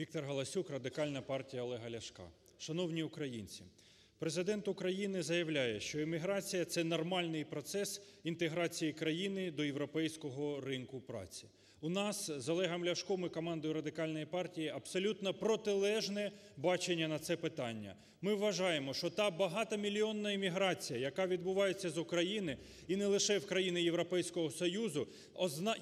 Віктор Галасюк, Радикальна партія Олега Ляшка. Шановні українці! Президент України заявляє, що еміграція – це нормальний процес інтеграції країни до європейського ринку праці. У нас з Олегом Ляшком і командою Радикальної партії абсолютно протилежне бачення на це питання. Ми вважаємо, що та багатомільйонна еміграція, яка відбувається з України, і не лише в країни Європейського Союзу,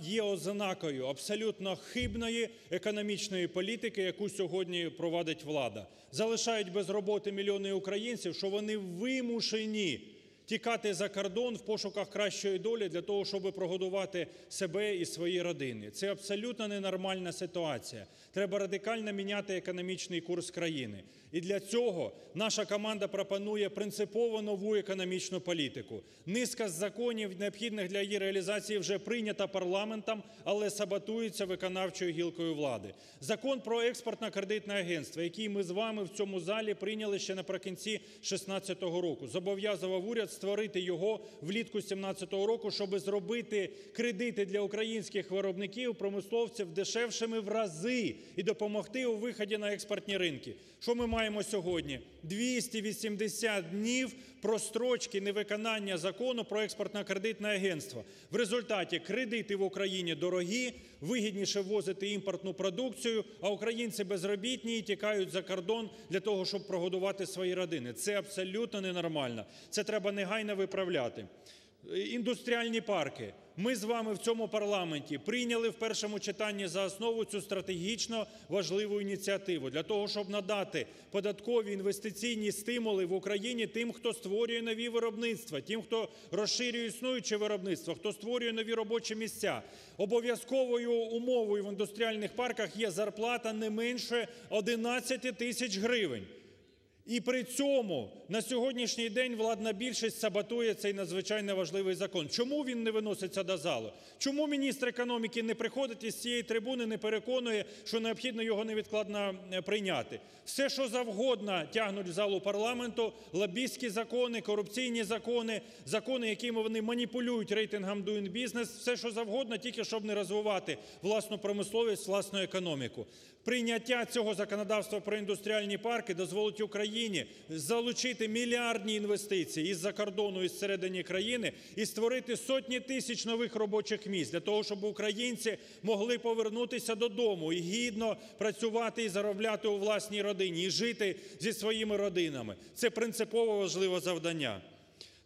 є ознакою абсолютно хибної економічної політики, яку сьогодні провадить влада. Залишають без роботи мільйони українців, що вони вимушені тікати за кордон в пошуках кращої долі для того, щоб прогодувати себе і свої родини. Це абсолютно ненормальна ситуація. Треба радикально міняти економічний курс країни. І для цього наша команда пропонує принципово нову економічну політику. Низка законів, необхідних для її реалізації, вже прийнята парламентом, але саботується виконавчою гілкою влади. Закон про Експортно-кредитне агентство, який ми з вами в цьому залі прийняли ще наприкінці 16-го року, зобов'язував уряд створити його влітку 17-го року, щоб зробити кредити для українських виробників, промисловців дешевшими в рази і допомогти у виході на експортні ринки. Що ми маємо сьогодні? 280 днів прострочки невиконання Закону про Експортно-кредитне агентство. В результаті кредити в Україні дорогі, вигідніше ввозити імпортну продукцію, а українці безробітні і тікають за кордон для того, щоб прогодувати свої родини. Це абсолютно ненормально. Це треба негайно виправляти. Індустріальні парки. Ми з вами в цьому парламенті прийняли в першому читанні за основу цю стратегічно важливу ініціативу для того, щоб надати податкові інвестиційні стимули в Україні тим, хто створює нові виробництва, тим, хто розширює існуюче виробництво, хто створює нові робочі місця. Обов'язковою умовою в індустріальних парках є зарплата не менше 11 тисяч гривень. І при цьому на сьогоднішній день владна більшість саботує цей надзвичайно важливий закон. Чому він не виноситься до залу? Чому міністр економіки не приходить і з цієї трибуни не переконує, що необхідно його невідкладно прийняти? Все, що завгодно тягнуть в залу парламенту, лобістські закони, корупційні закони, закони, якими вони маніпулюють рейтингом Doing Business, все, що завгодно, тільки щоб не розвивати власну промисловість, власну економіку. Прийняття цього законодавства про індустріальні парки дозволить Україні залучити мільярдні інвестиції із-за кордону, із середини країни і створити сотні тисяч нових робочих місць для того, щоб українці могли повернутися додому і гідно працювати і заробляти у власній родині, і жити зі своїми родинами. Це принципово важливе завдання.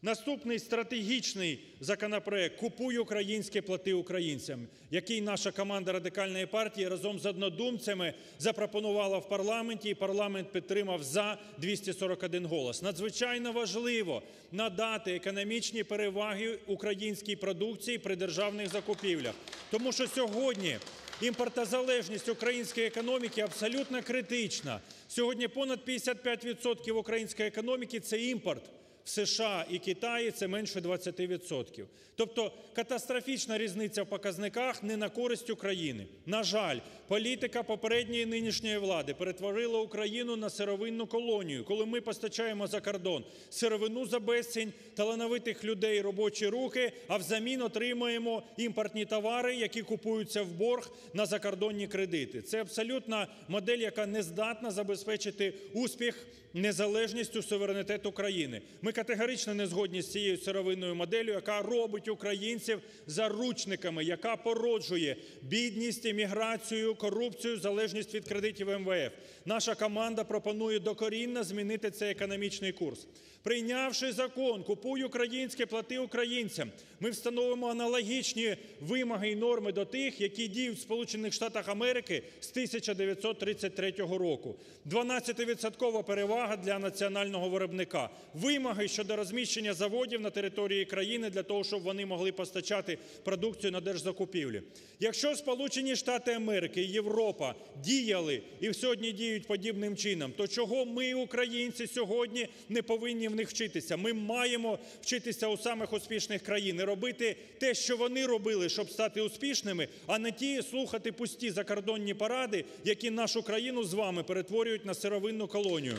Наступний стратегічний законопроект "Купуй українське, плати українцям", який наша команда Радикальної партії разом з однодумцями запропонувала в парламенті, і парламент підтримав за 241 голос. Надзвичайно важливо надати економічні переваги українській продукції при державних закупівлях, тому що сьогодні імпортозалежність української економіки абсолютно критична. Сьогодні понад 55 відсотків української економіки – це імпорт. В США і Китаї це менше 20 відсотків. Тобто катастрофічна різниця в показниках не на користь України. На жаль, політика попередньої нинішньої влади перетворила Україну на сировинну колонію, коли ми постачаємо за кордон сировину за безцінь, талановитих людей, робочі руки, а взамін отримуємо імпортні товари, які купуються в борг на закордонні кредити. Це абсолютна модель, яка не здатна забезпечити успіх, незалежність, суверенітет України. Ми категорично не згодні з цією сировинною моделлю, яка робить українців заручниками, яка породжує бідність, еміграцію, корупцію, залежність від кредитів МВФ. Наша команда пропонує докорінно змінити цей економічний курс. Прийнявши закон "Купуй українське, плати українцям", ми встановимо аналогічні вимоги і норми до тих, які діють в Сполучених Штатах Америки з 1933 року. 12-відсоткова перевага для національного виробника. Вимоги щодо розміщення заводів на території країни для того, щоб вони могли постачати продукцію на держзакупівлі. Якщо Сполучені Штати Америки і Європа діяли і сьогодні діють подібним чином, то чого ми, українці, сьогодні не повинні в них вчитися? Ми маємо вчитися у самих успішних країн і робити те, що вони робили, щоб стати успішними, а не ті слухати пусті закордонні поради, які нашу країну з вами перетворюють на сировинну колонію.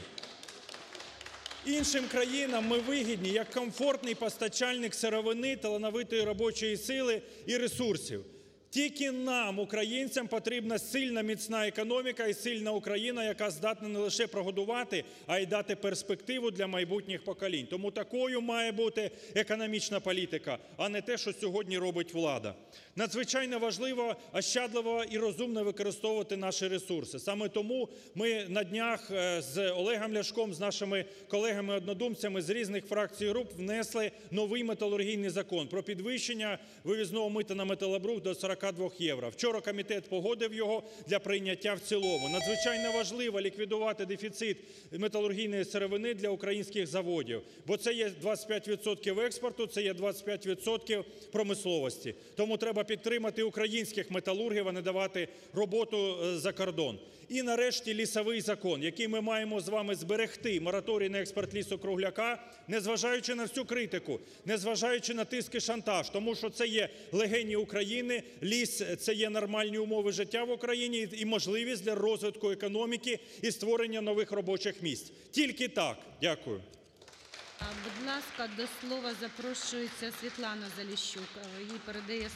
Іншим країнам ми вигідні як комфортний постачальник сировини, талановитої робочої сили і ресурсів. Тільки нам, українцям, потрібна сильна, міцна економіка і сильна Україна, яка здатна не лише прогодувати, а й дати перспективу для майбутніх поколінь. Тому такою має бути економічна політика, а не те, що сьогодні робить влада. Надзвичайно важливо ощадливо і розумно використовувати наші ресурси. Саме тому ми на днях е, з Олегом Ляшком, з нашими колегами-однодумцями з різних фракцій груп внесли новий металургійний закон про підвищення вивізного мита на металобрухт до 42 євро. Вчора комітет погодив його для прийняття в цілому. Надзвичайно важливо ліквідувати дефіцит металургійної сировини для українських заводів, бо це є 25 відсотків експорту, це є 25 відсотків промисловості. Тому треба підтримати українських металургів, а не давати роботу е, за кордон. І нарешті лісовий закон, який ми маємо з вами зберегти мораторій на експорт лісу-кругляка, незважаючи на всю критику, незважаючи на тиск і шантаж, тому що це є легені України, ліс – це є нормальні умови життя в Україні і можливість для розвитку економіки і створення нових робочих місць. Тільки так. Дякую. Будь ласка, до слова запрошується Світлана Заліщук. Е, Їй передає